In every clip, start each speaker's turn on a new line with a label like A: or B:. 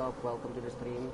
A: Welcome to the stream.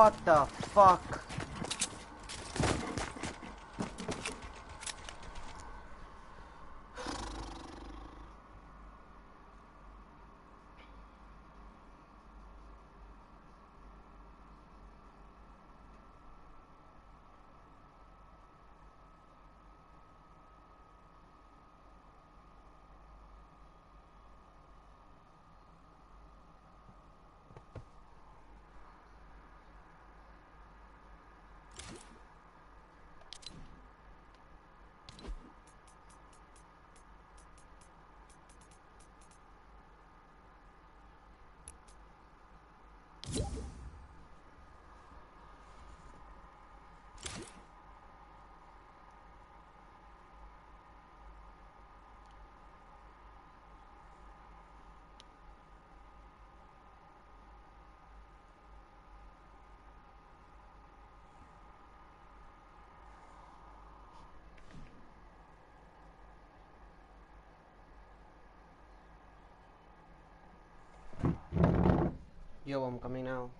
A: What the fuck? Yo, I'm coming now.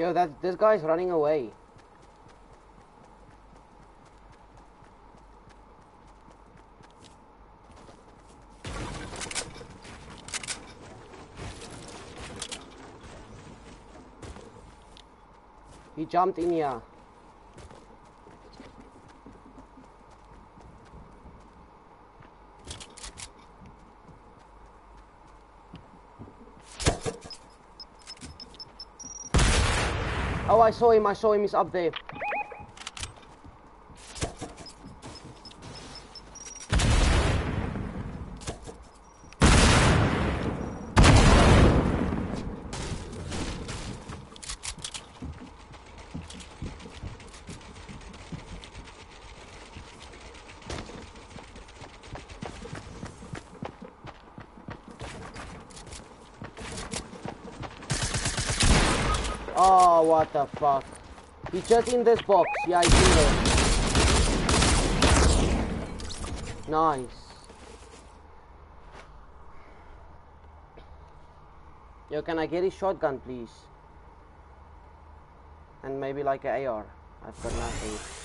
A: Yo, that this guy's running away. He jumped in here. Oh, I saw him. I saw him. He's up there. Oh, what the fuck? He's just in this box. Yeah, I see it. Nice. Yo, can I get his shotgun, please? And maybe like an AR. I've got nothing.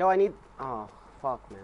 A: Yo, I need. Oh, fuck, man.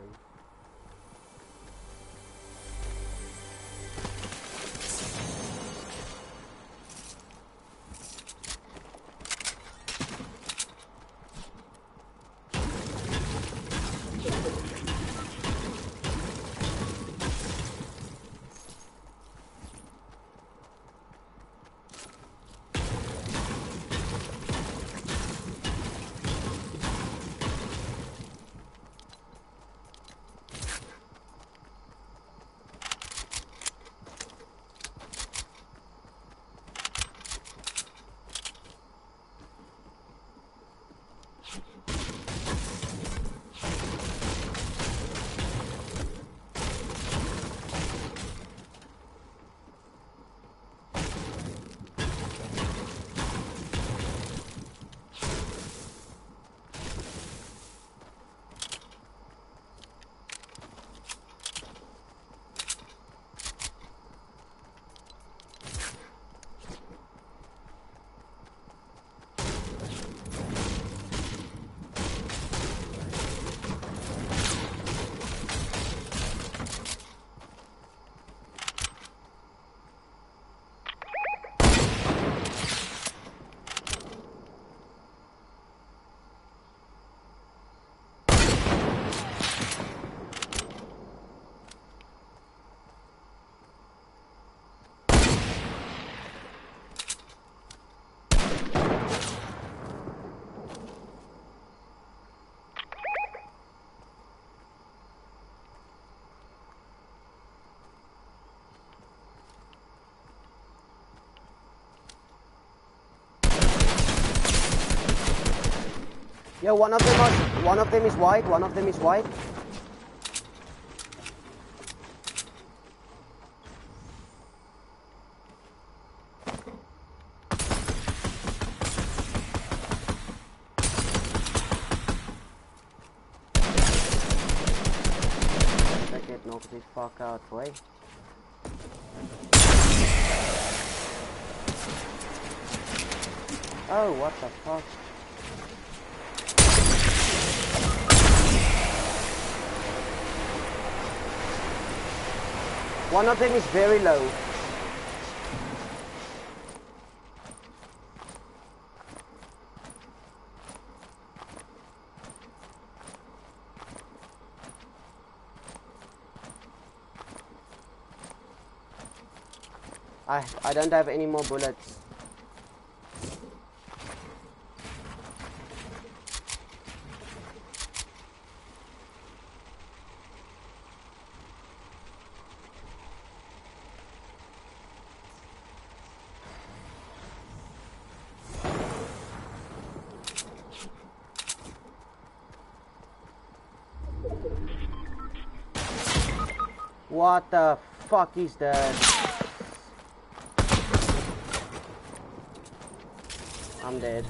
A: Yeah, one of them was, one of them is white, one of them is white. I get knocked fuck out, boy. Oh, what the fuck? One of them is very low. I I don't have any more bullets. What the fuck is that? I'm dead.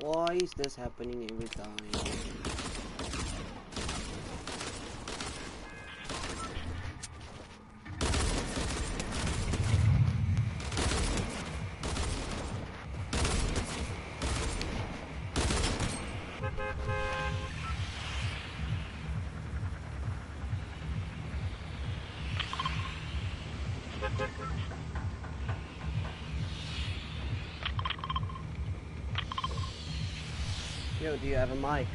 A: Why is this happening every time? Yo, do you have a mic?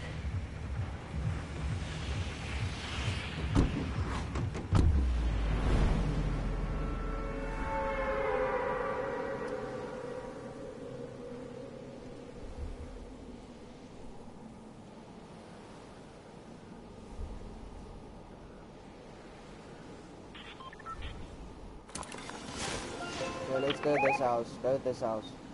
A: Let's go to this house. Go to this house.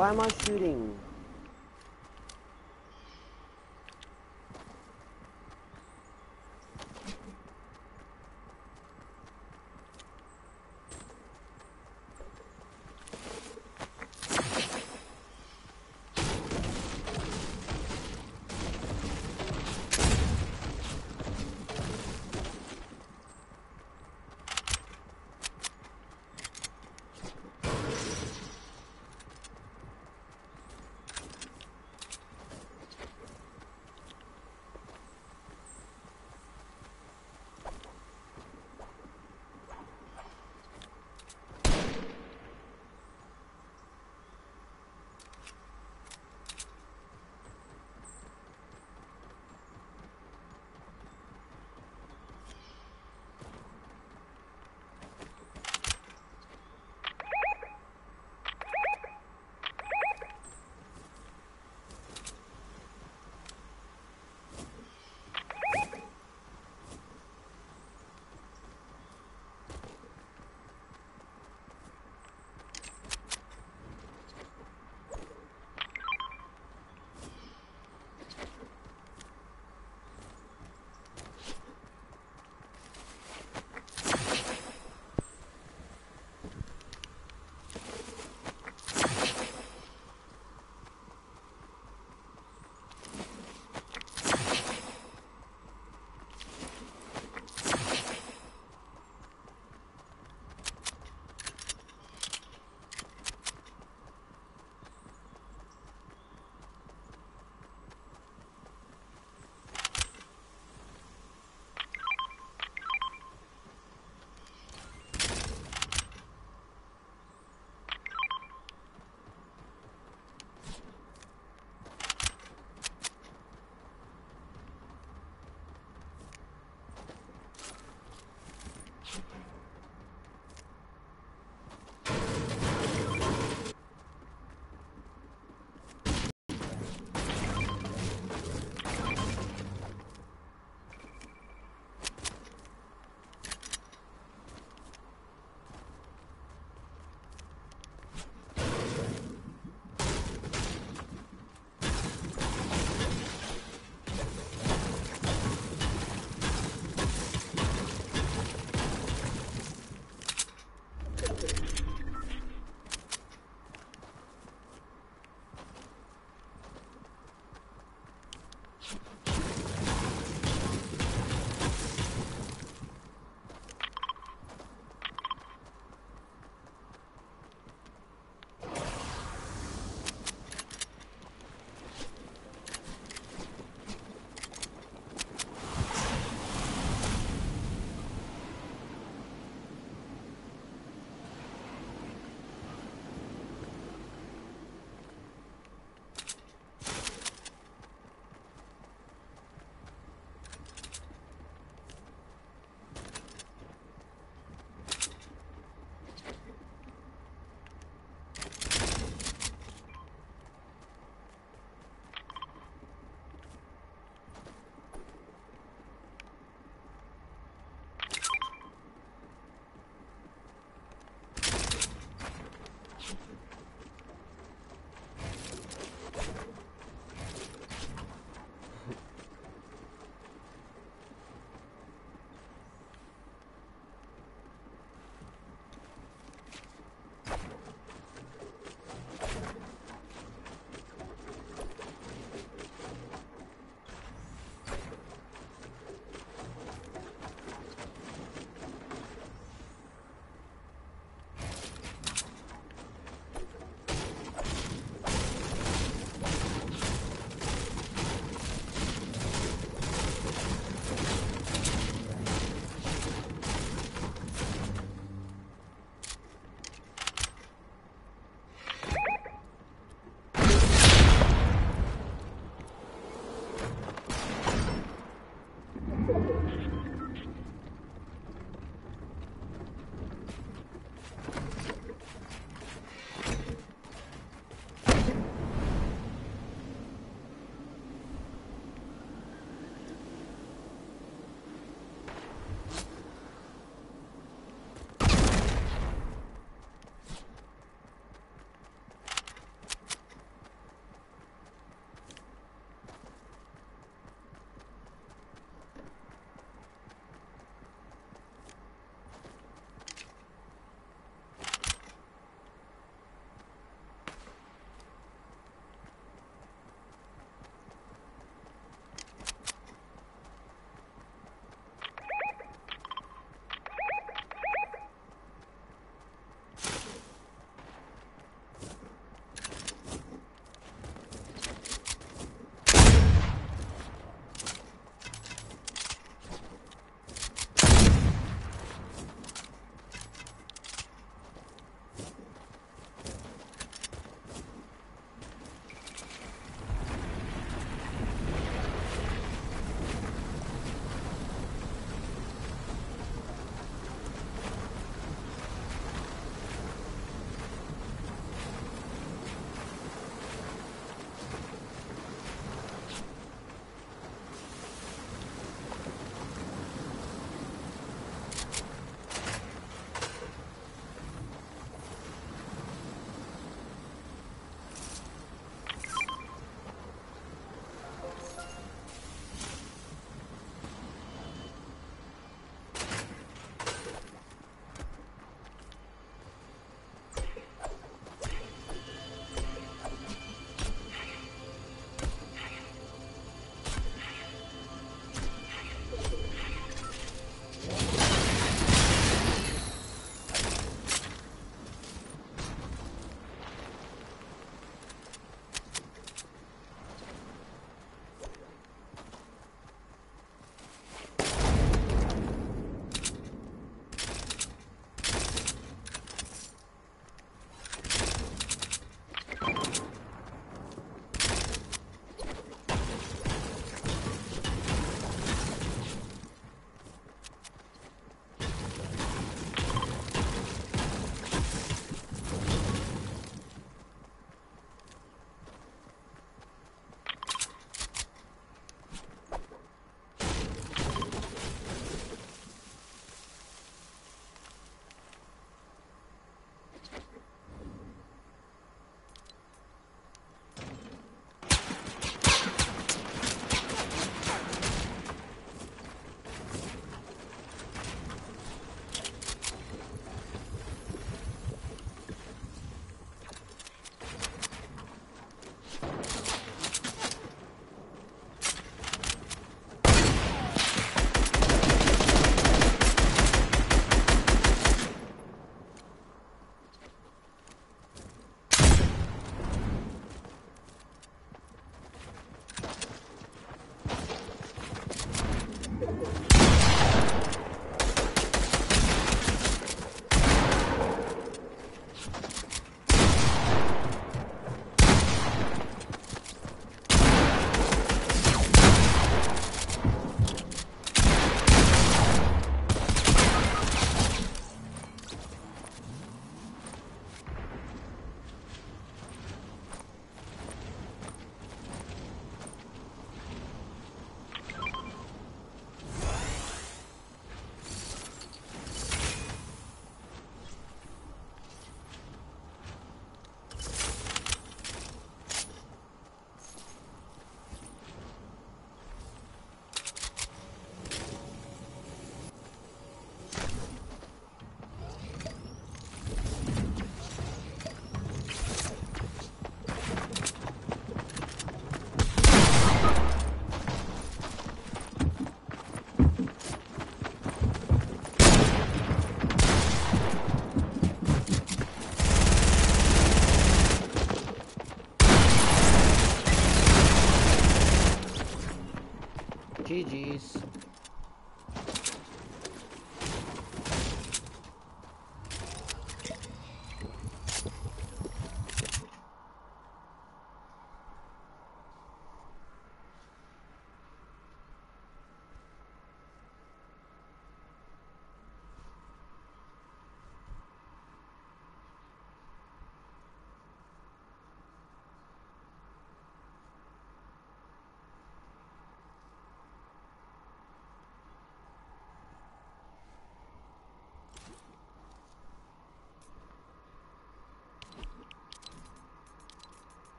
A: Why am I shooting?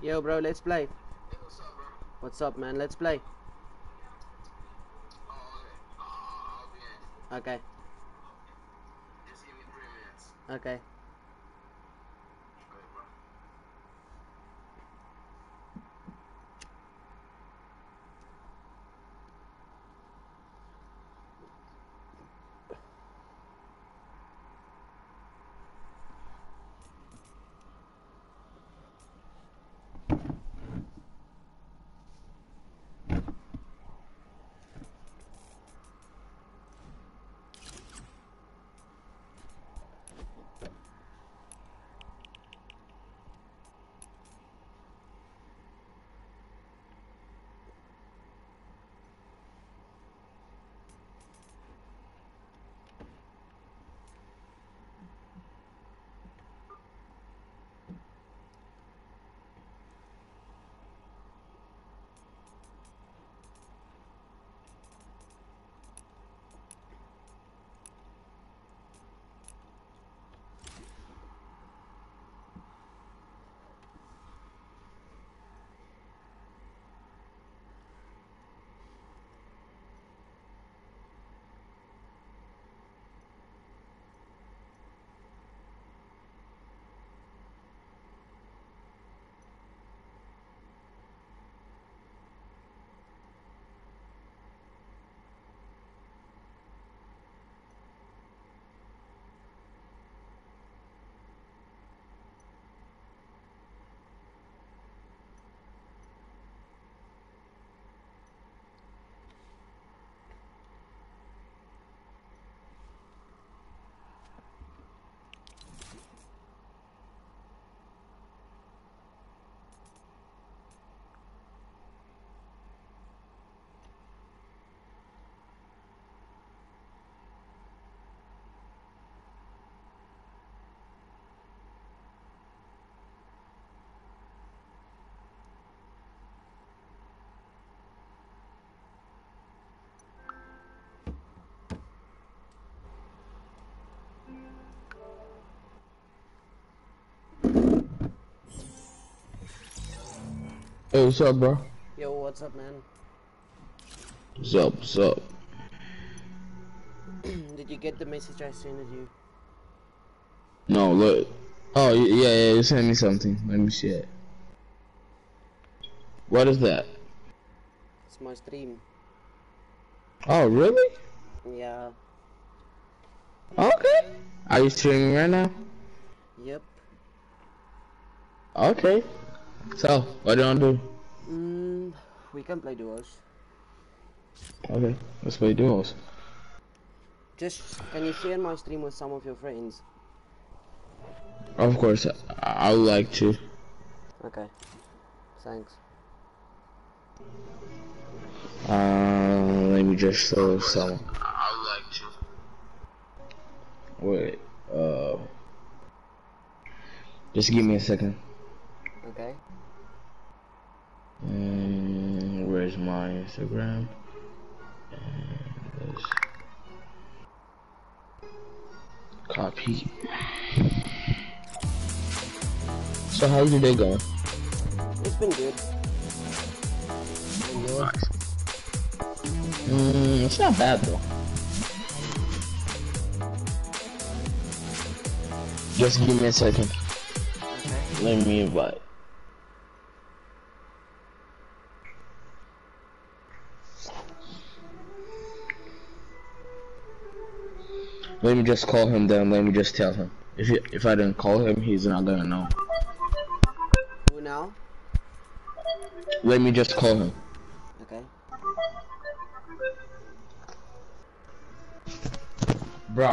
A: Yo, bro, let's play.
B: Hey, what's up, bro?
A: What's up, man? Let's play.
C: Hey, what's up, bro?
A: Yo, what's up, man?
C: What's up? What's up?
A: Did you get the message I sent you?
C: No, look. Oh, yeah, yeah, you sent me something. Let me see it. What is that?
A: It's my stream.
C: Oh, really?
A: Yeah.
C: Okay. Are you streaming right now?
A: Yep.
C: Okay. So, what do you want to do?
A: Mm, we can play duos.
C: Okay, let's play duos.
A: Just can you share my stream with some of your friends?
C: Of course, I, I would like to.
A: Okay. Thanks.
C: Uh, let me just show some.
B: I would like to.
C: Wait, uh, just give me a second. Mm, where's my Instagram? Copy. So how's your day going?
A: It's been good. Yours?
C: Mm, it's not bad though. Just give me a second.
A: Okay.
C: Let me invite. Let me just call him then let me just tell him. If he, if I didn't call him, he's not gonna know.
A: Who now?
C: Let me just call him.
A: Okay.
C: Bro.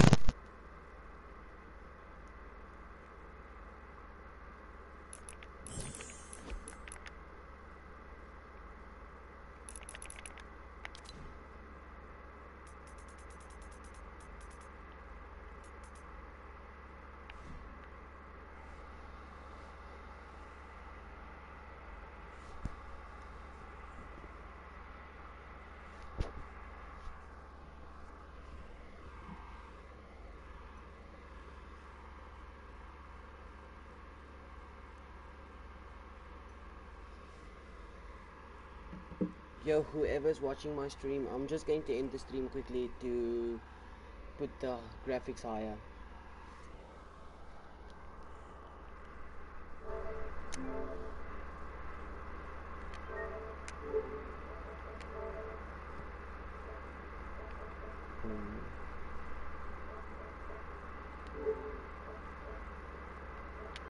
A: Yo, whoever's watching my stream, I'm just going to end the stream quickly to put the graphics higher.